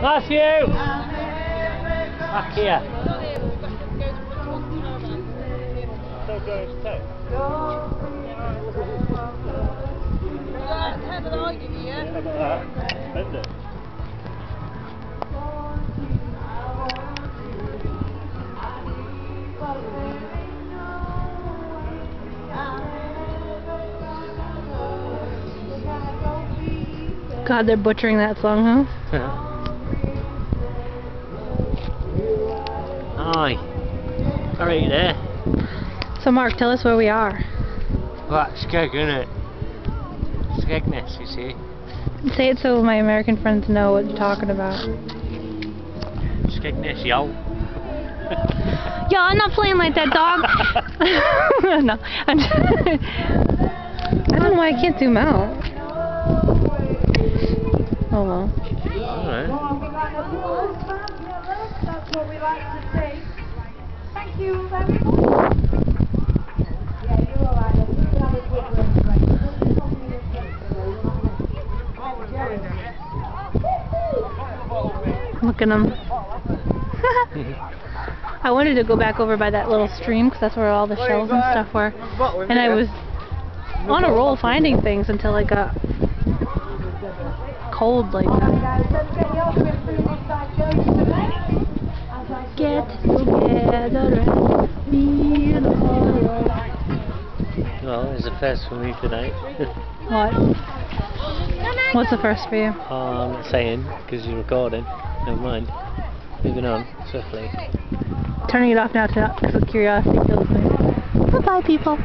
Matthew! Back here. Still going to take. Look at that. Bend it. God, they're butchering that song, huh? Aye. Alright there. So, Mark, tell us where we are. Well, that's Skeg, isn't it? Skegness, you see. Say it so my American friends know what you're talking about. Skegness, yo. Yo, I'm not playing like that, dog. no, I'm just I don't know why I can't zoom out. Oh well. Alright. That's what we like to see. Thank you very much. Yeah, you're alright. You can have a quick lunch break. Look at them. I wanted to go back over by that little stream because that's where all the shells and stuff were. And I was on a roll finding things until I got cold like that. Get together and feel. Well, it's a first for me tonight. What? What's the first for you? oh, I'm not saying, because you're recording. Never mind. Moving on, swiftly. Turning it off now to because curiosity kills me. Goodbye, people.